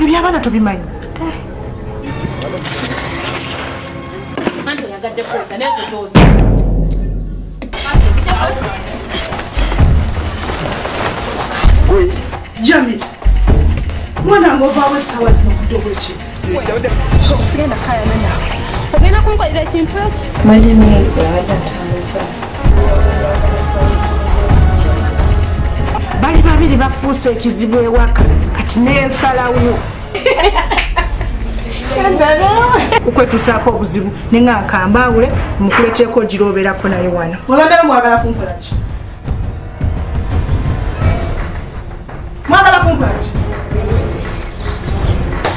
ebyo abaana tobimanyi jami mwanange ovaawo essaawa zino kudobweki sigenda kukayana naawe ogenda kunkolera ekintu eki bafuuse ekizibu ewaka kati nensalawo. Okwetuusaako obuzibu nenga nkambawule mukuleteeko ogiroberako naye wano. Mwabaddeyo mwagala kunkolaki mwagala kunkolaki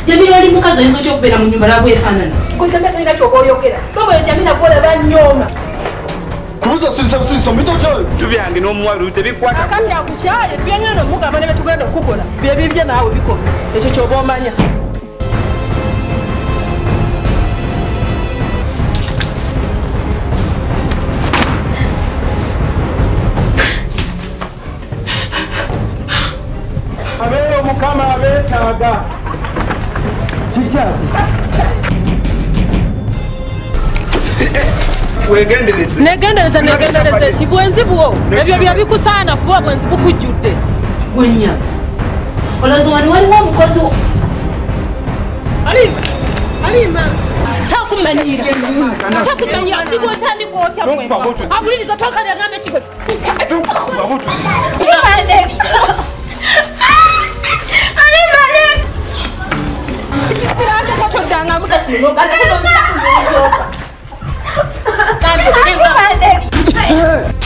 jamira oli mukazi oyinza otya okubeera mu nyumba nabwefaanana kutamyatalina kyoba oyogera tobwe jamina golaba nyooma busirisa omitoki oyo tubyange n'omuwala tebikwata akati akukyaye byonyona omugamba ne betugenda okukola byebibye naawe bikola ekyo kyoba omanya abeera omukama abeetaaga kikyaki wegendereze. Negendereza negendereza eki bwenzi bwo. Ebyo byebikusaana kuba bwenzi bukujjudde. Gwenya olowooza wani waliwo omukozi alima alima. Sakumanyiira. Sakumanyiira. Ndigwotandika otya awuliriza tokalyagambe ekigwe toddanga hurt.